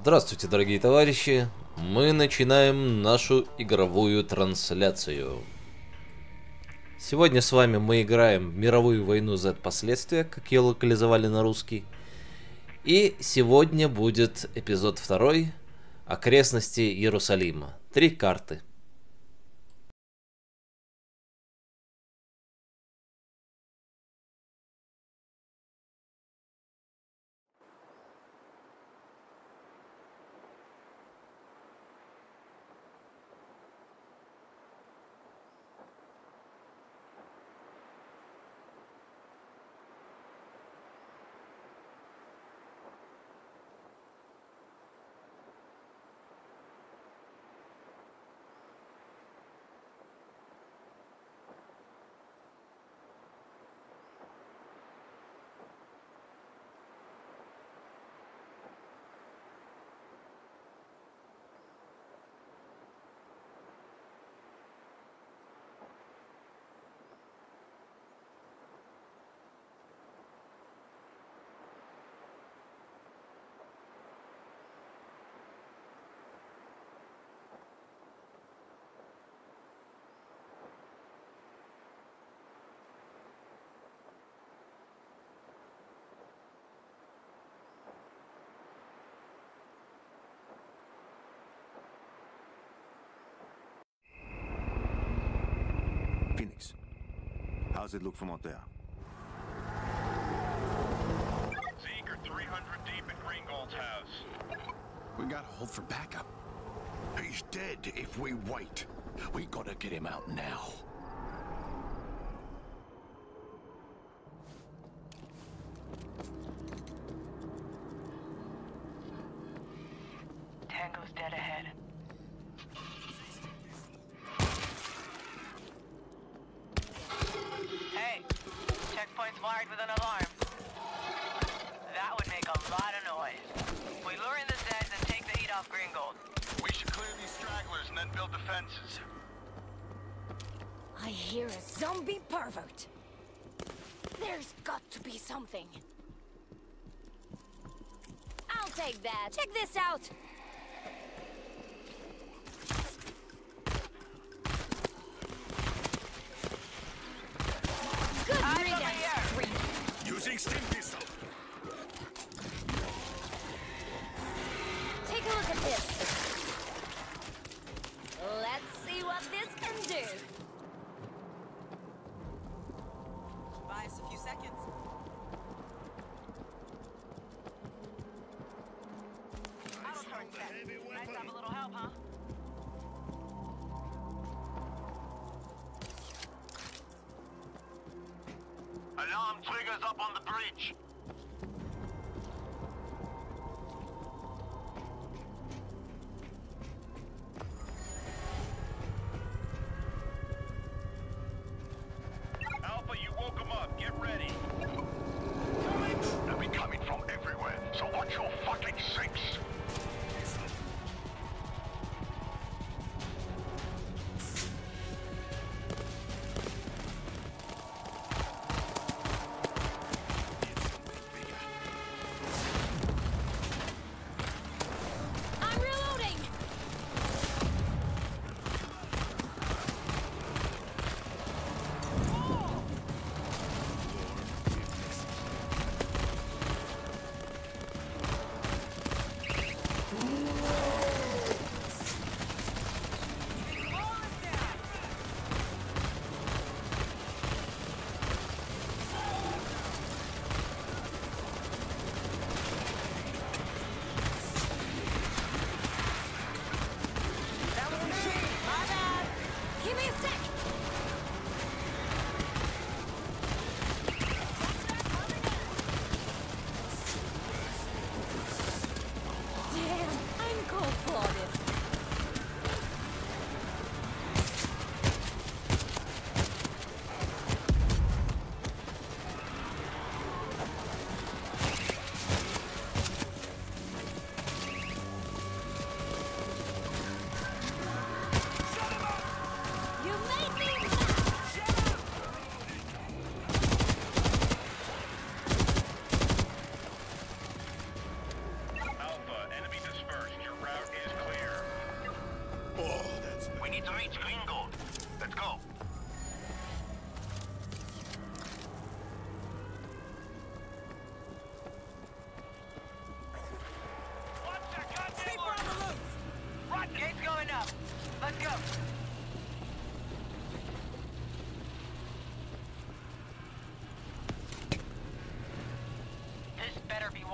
Здравствуйте, дорогие товарищи! Мы начинаем нашу игровую трансляцию. Сегодня с вами мы играем мировую войну Z последствия, как ее локализовали на русский. И сегодня будет эпизод второй окрестности Иерусалима. Три карты. Phoenix, how's it look from out there? Zeke are 300 deep at Greengold's house. We gotta hold for backup. He's dead if we wait. We gotta get him out now. Check this out.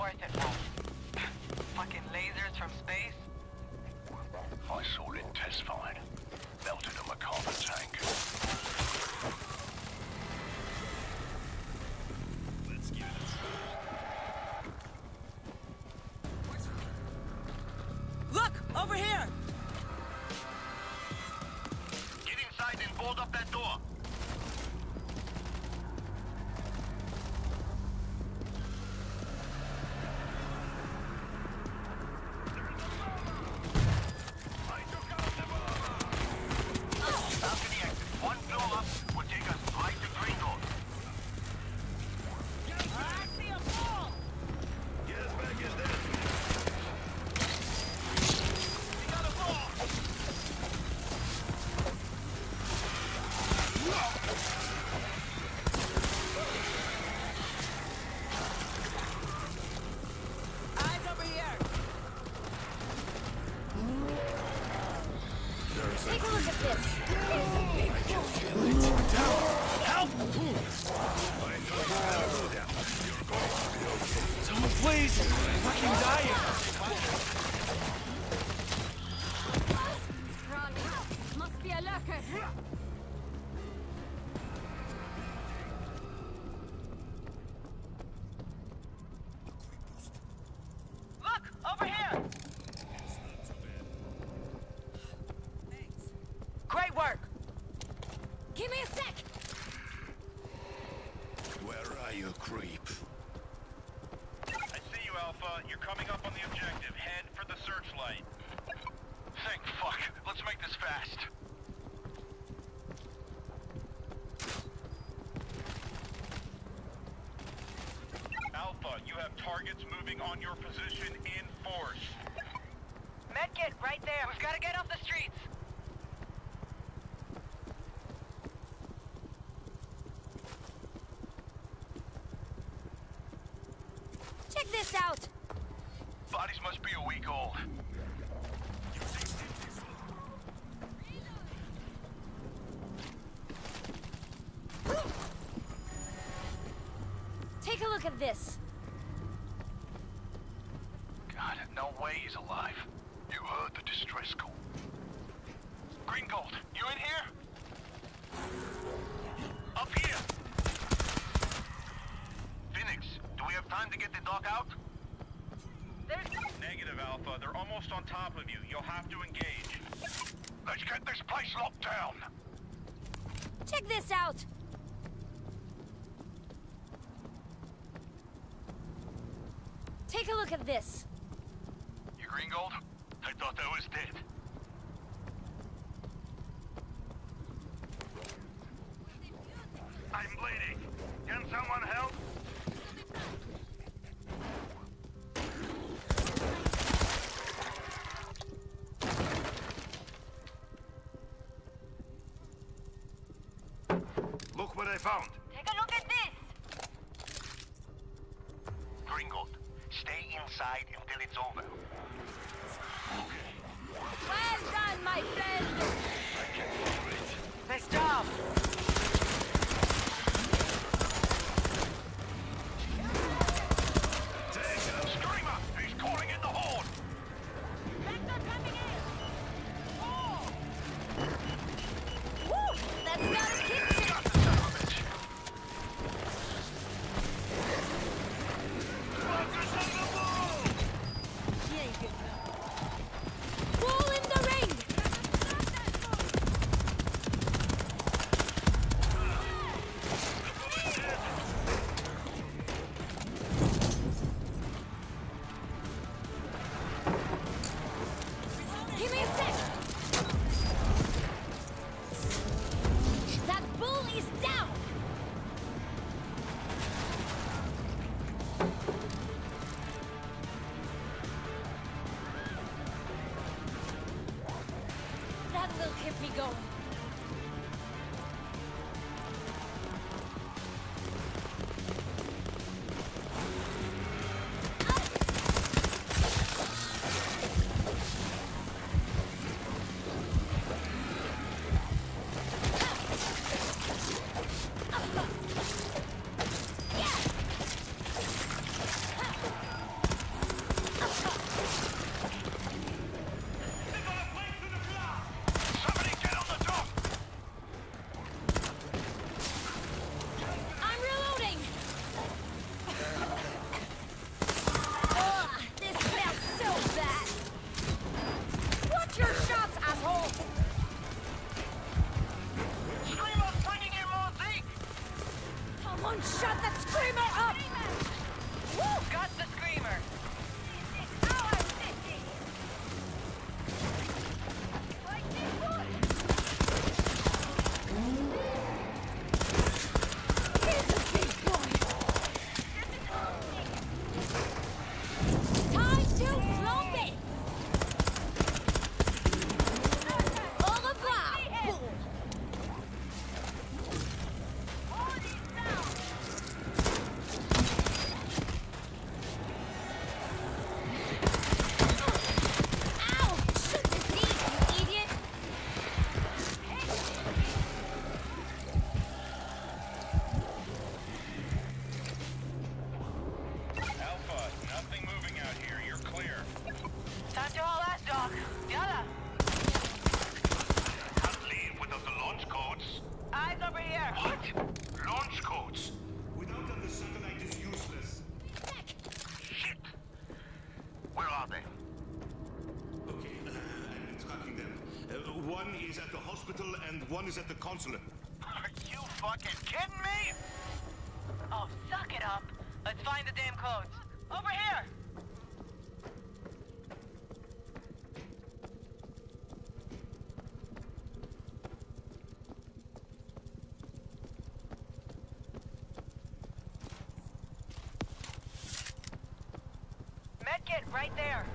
worth it, Wolf. Fucking lasers from space? I saw it test fine. Melted Alpha. You're coming up on the objective. Head for the searchlight. Thank fuck. Let's make this fast. Alpha, you have targets moving on your position in force. Medkit, right there. We've got to get off the streets. this. Don't shut the screamer up! One is at the consulate. Are you fucking kidding me? Oh, suck it up. Let's find the damn codes. Over here! Medkit right there.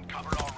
Uncover all.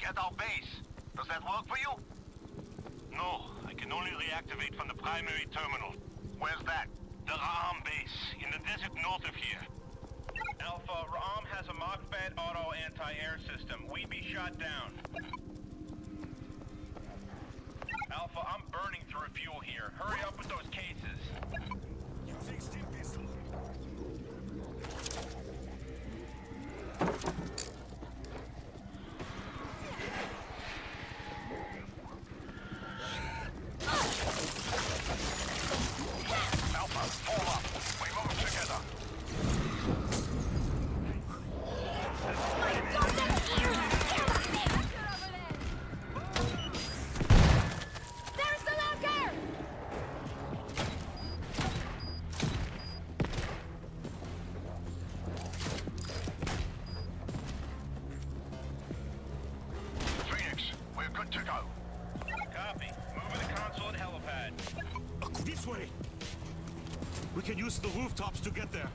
think at our base. Does that work for you? No, I can only reactivate from the primary terminal. Where's that? The Ra'am base, in the desert north of here. Alpha, Ra'am has a Mach-Fed auto anti-air system. We'd be shot down. Good to go. Copy. The helipad. This way! We can use the rooftops to get there.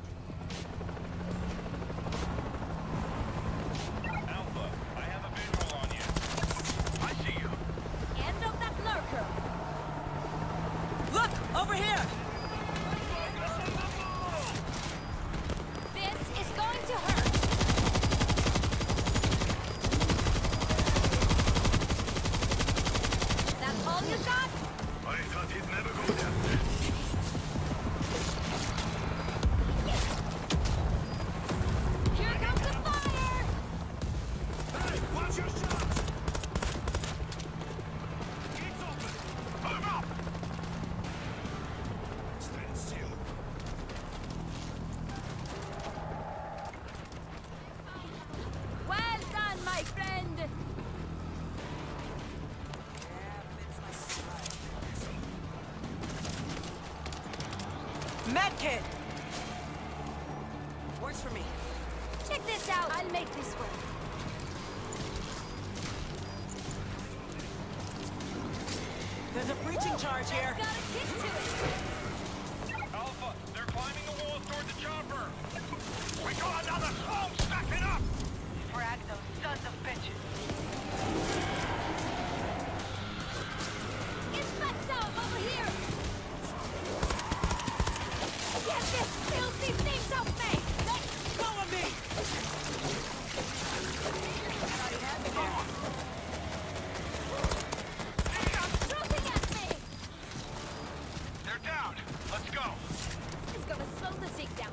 the down.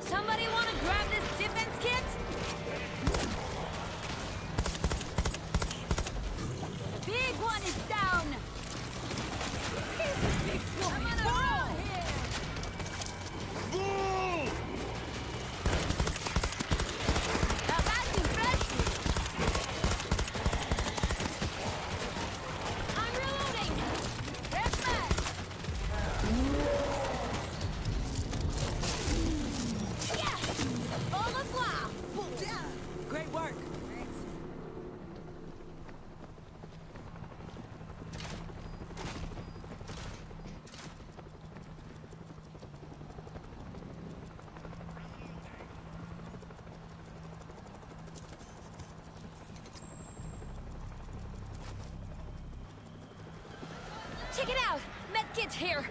Somebody want to grab this here.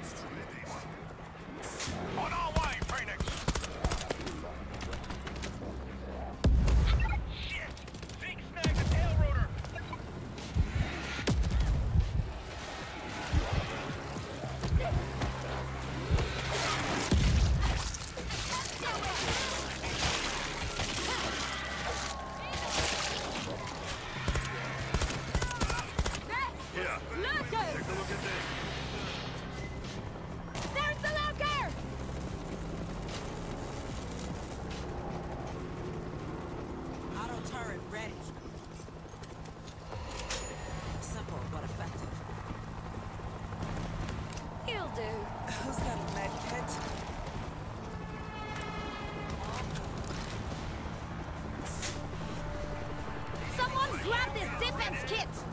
Someone grab this defense kit!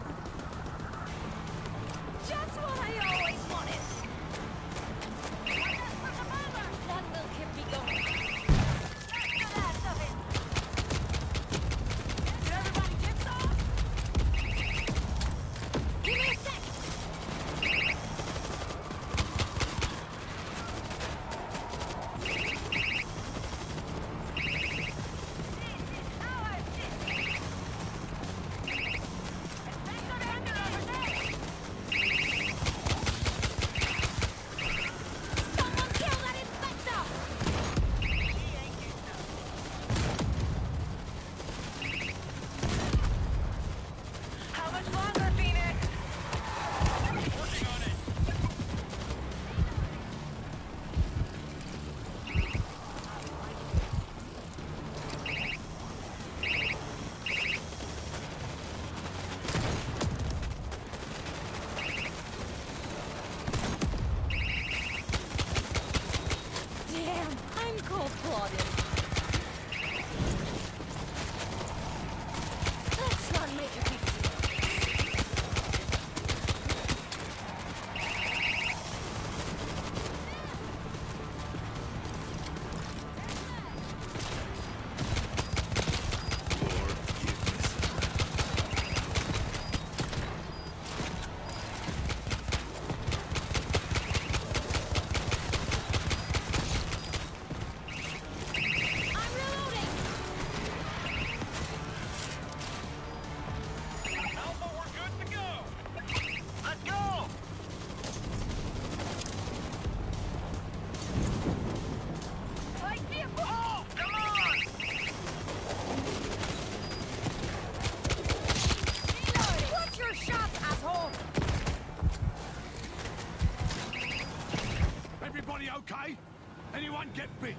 get bit.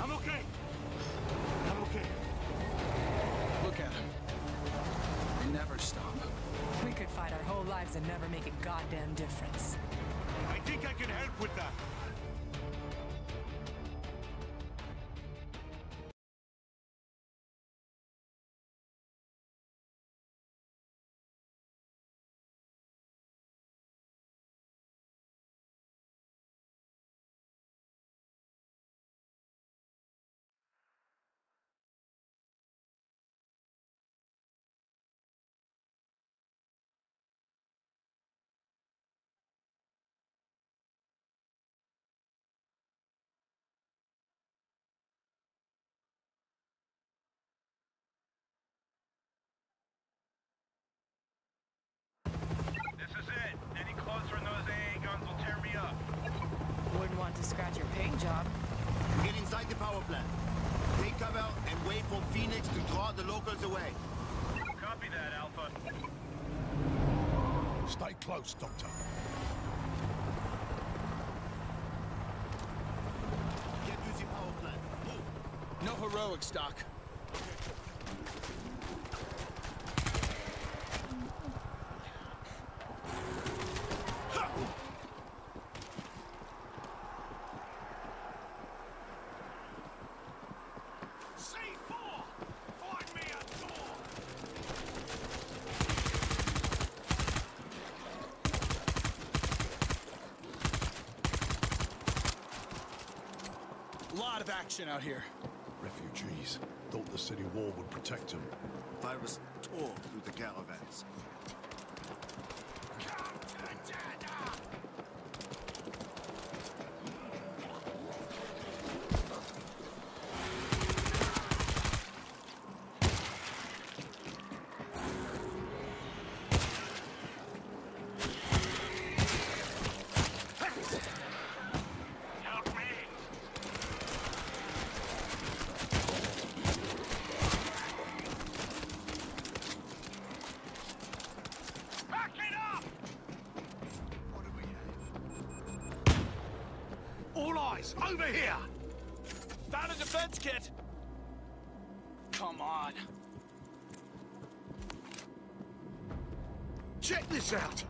I'm okay. I'm okay. Look at him. They never stop. We could fight our whole lives and never make a goddamn difference. I think I can help with job. Get inside the power plant. Take cover and wait for Phoenix to draw the locals away. Copy that, Alpha. Stay close, Doctor. Get to the power plant. Move. No heroics, Doc. action out here. Refugees. Thought the city wall would protect them. Virus tore through the caravans. Come to Over here! Found a defense kit! Come on. Check this out!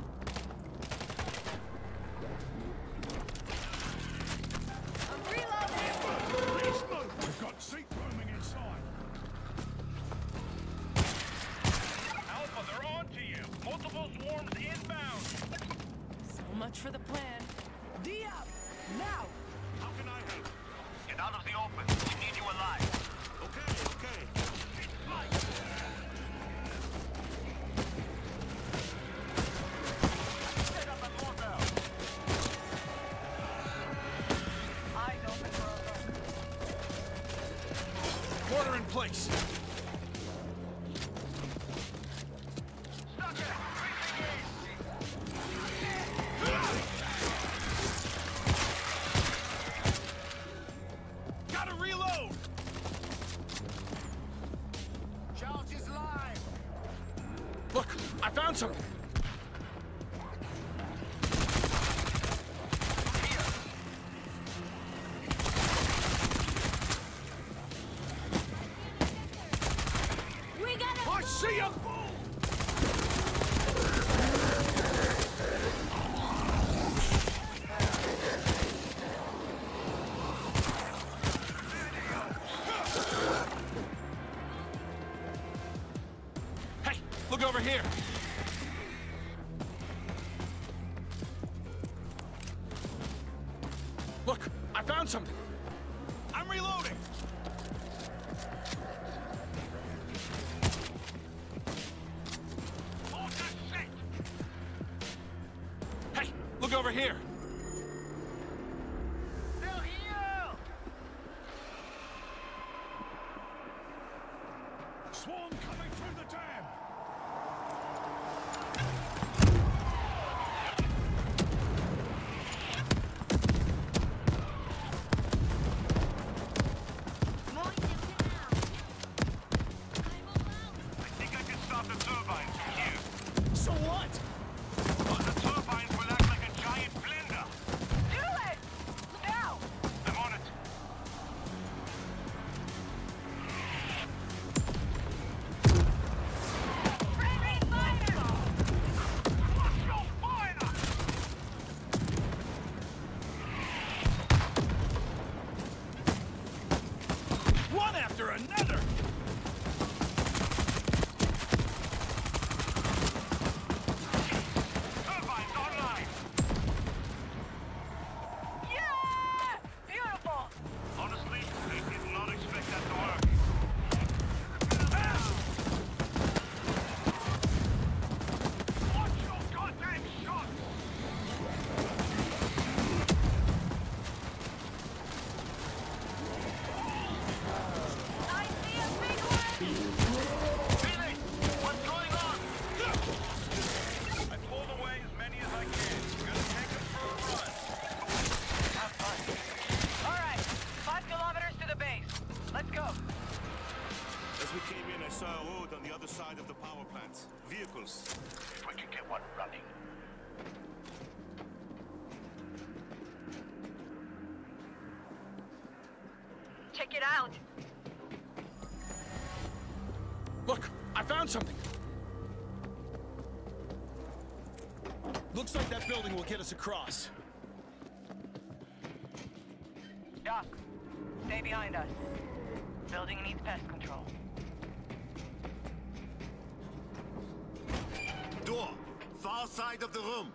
here. Check it out. Look, I found something. Looks like that building will get us across. Doc, stay behind us. Building needs pest control. Door, far side of the room.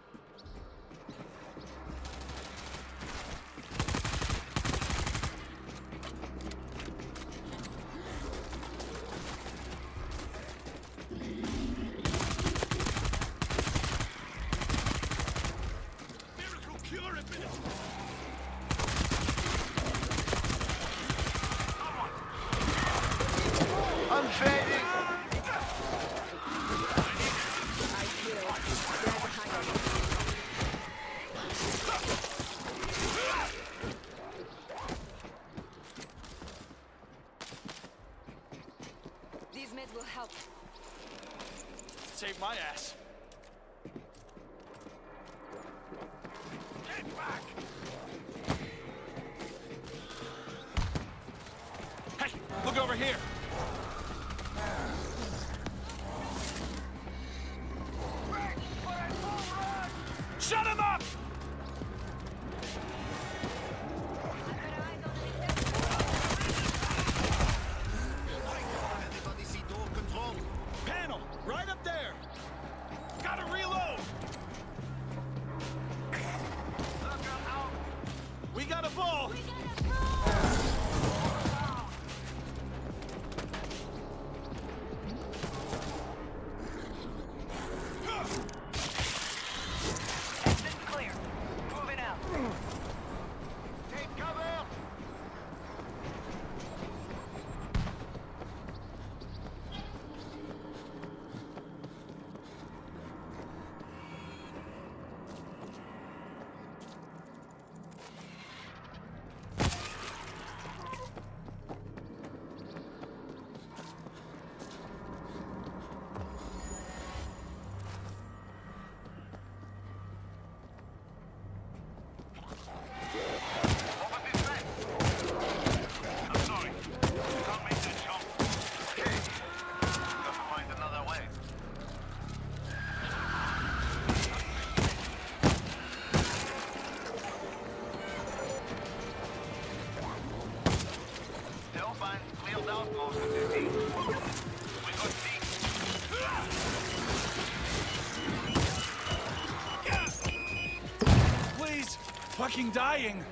fucking dying.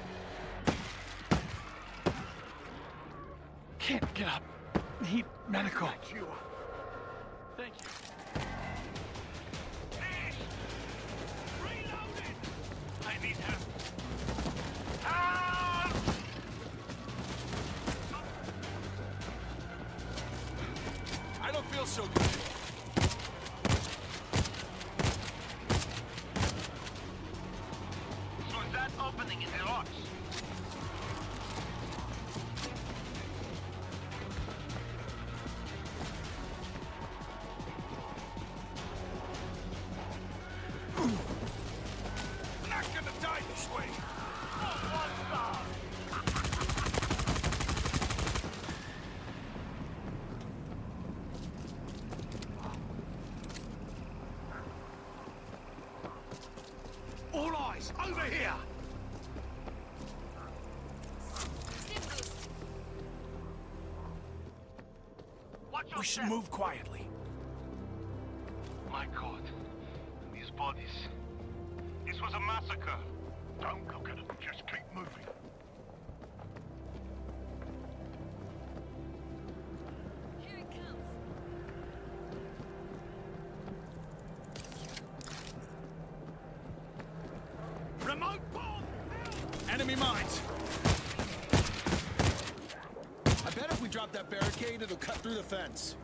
Over here! we should move quietly. My God. These bodies. This was a massacre. Don't look at them. Just keep moving. up that barricade, it'll cut through the fence.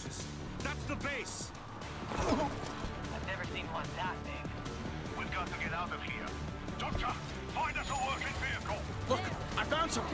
Satellite. That's the base. I've never seen one that big. We've got to get out of here. Doctor, find us a working vehicle. Look, I found some.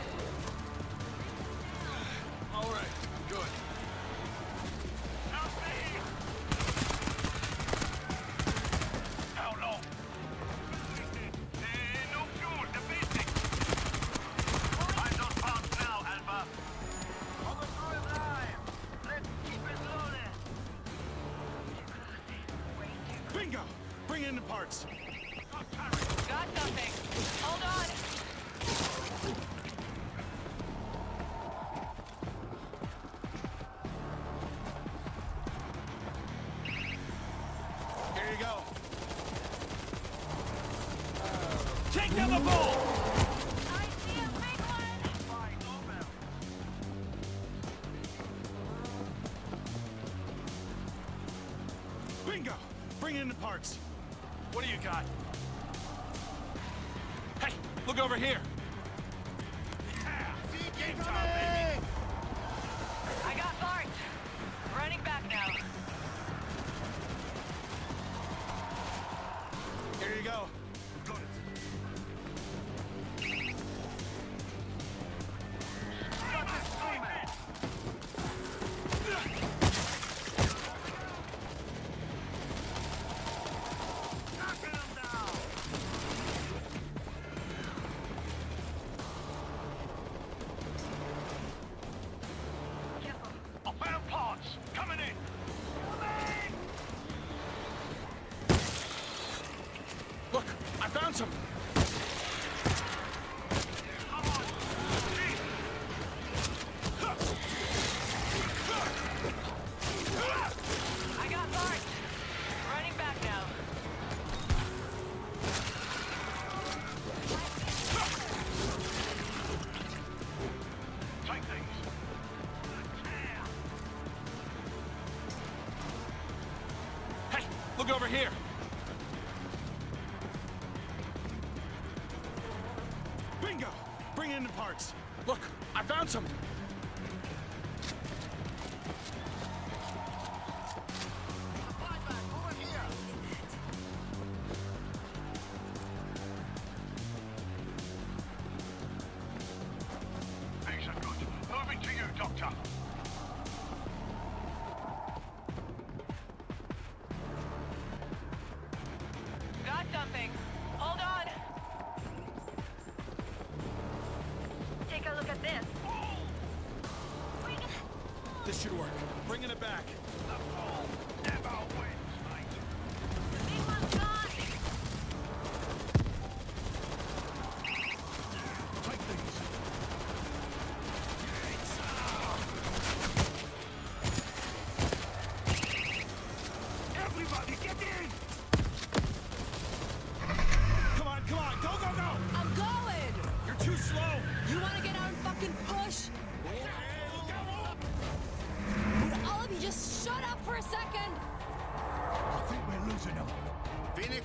You got? Hey, look over here. Should work. Bringing it back.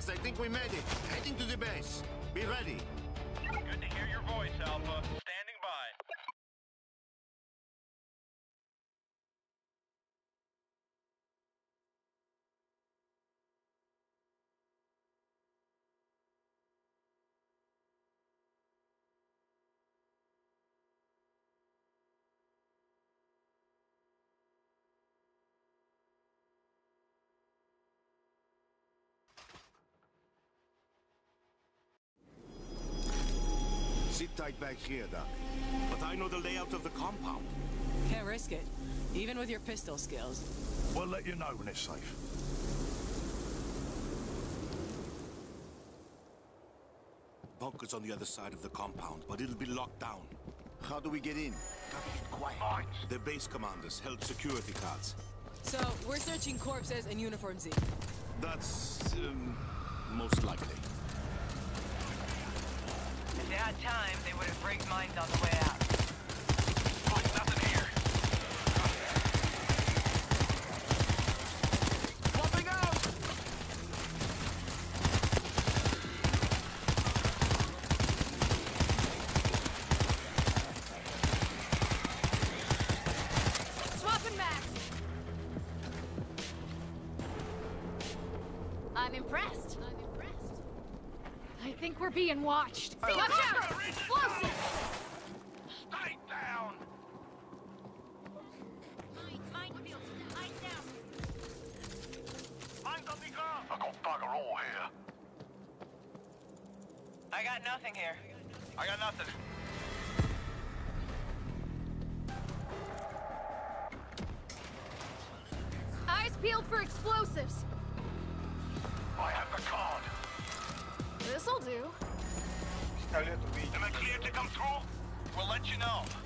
Phoenix, I think we made it. Heading to the base. Be ready. Good to hear your voice, Alpha. Sit tight back here, Doc. But I know the layout of the compound. Can't risk it, even with your pistol skills. We'll let you know when it's safe. Bunker's on the other side of the compound, but it'll be locked down. How do we get in? Quiet. Right. The base commanders held security cards. So, we're searching corpses and uniforms Z. That's, um, most likely. That time, they would have rigged mines on the way out. being watched. Watch out! Explosives! Stay down! I got bugger all here. I got nothing here. I got nothing. Eyes peeled for explosives. I have the card. This'll do. Am I clear to come through? We'll let you know.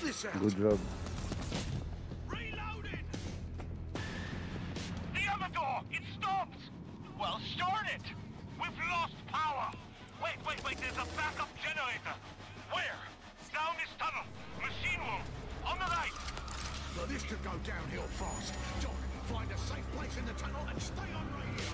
Good job. Reloading. The other door, it stopped. Well, start it. We've lost power. Wait, wait, wait. There's a backup generator. Where? Down this tunnel. Machine room. On the right. But this could go downhill fast. Doc, find a safe place in the tunnel and stay on radio.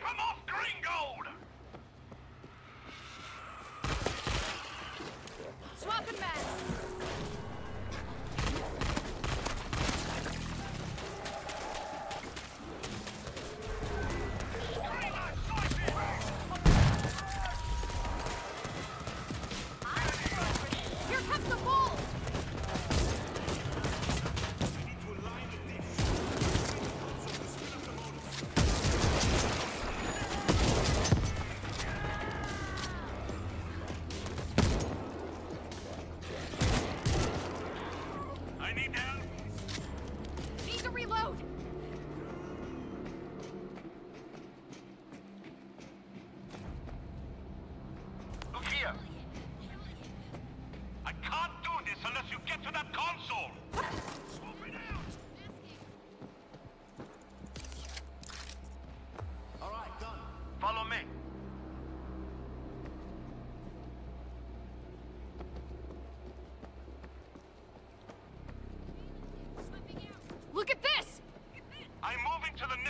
Come off Greengold! Swap him back!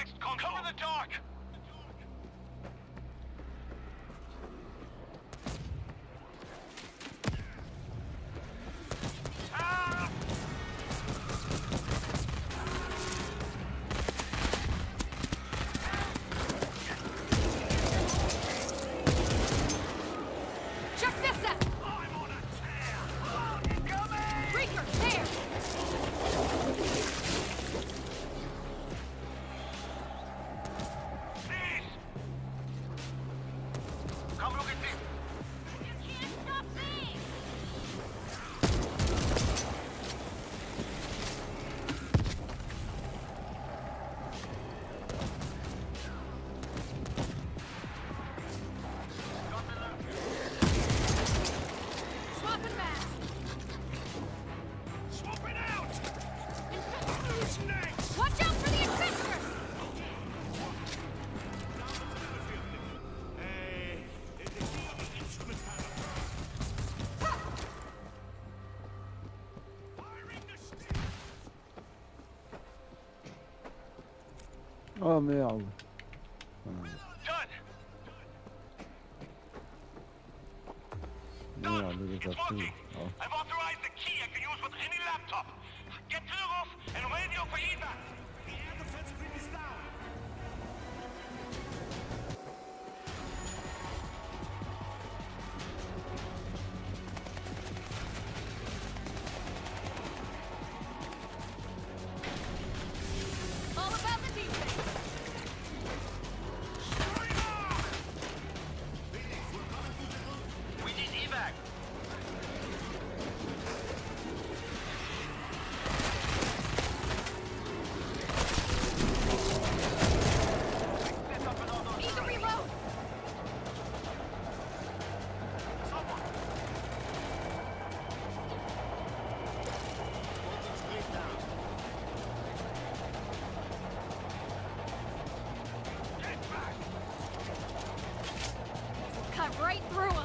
next console. Cover the dog! Oh merde. Right through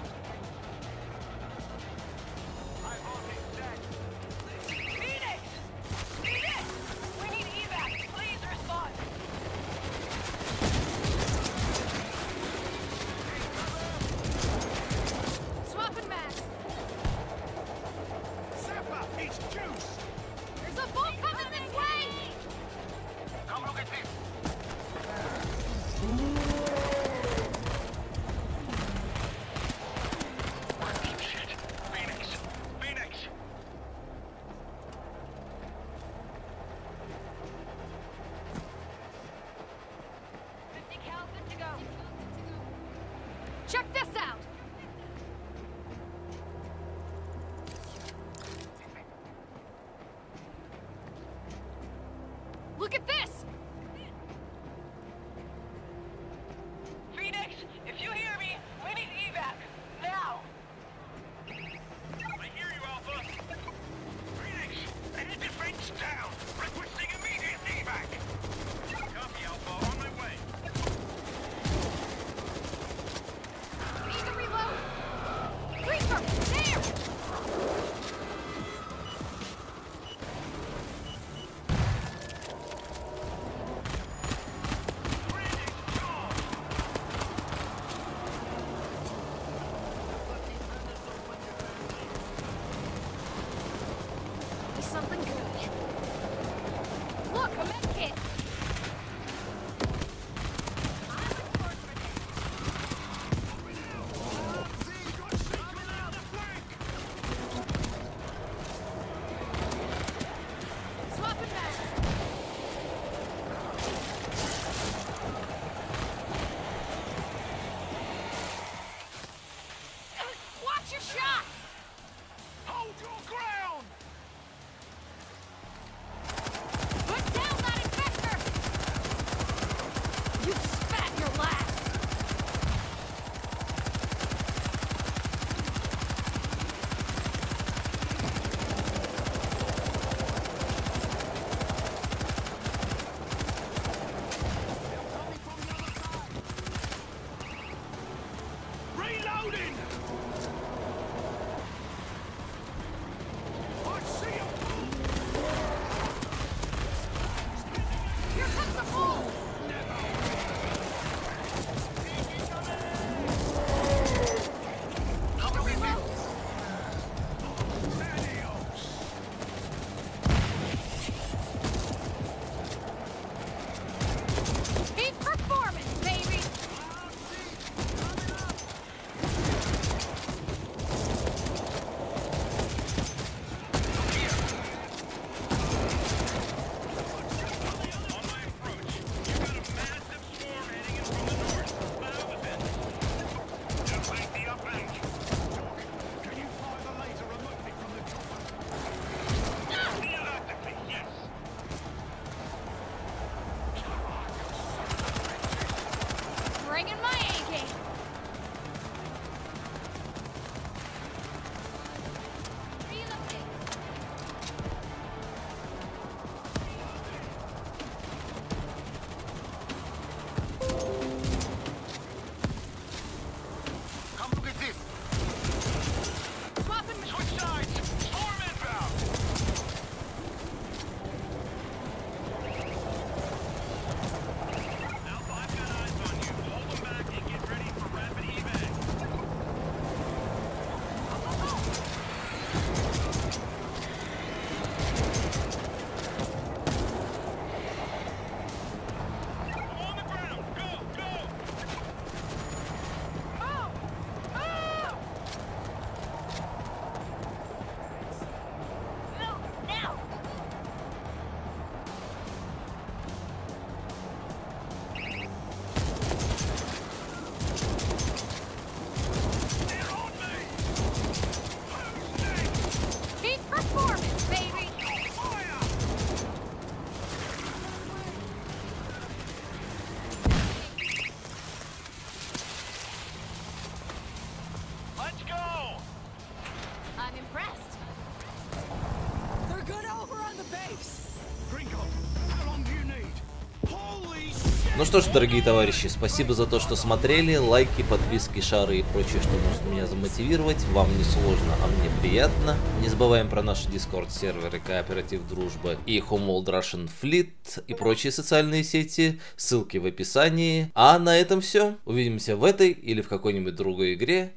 Ну что ж, дорогие товарищи, спасибо за то, что смотрели. Лайки, подписки, шары и прочее, что может меня замотивировать. Вам не сложно, а мне приятно. Не забываем про наши дискорд серверы Кооператив Дружба и Homeworld Russian Fleet и прочие социальные сети. Ссылки в описании. А на этом все. Увидимся в этой или в какой-нибудь другой игре.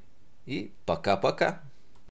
И пока-пока.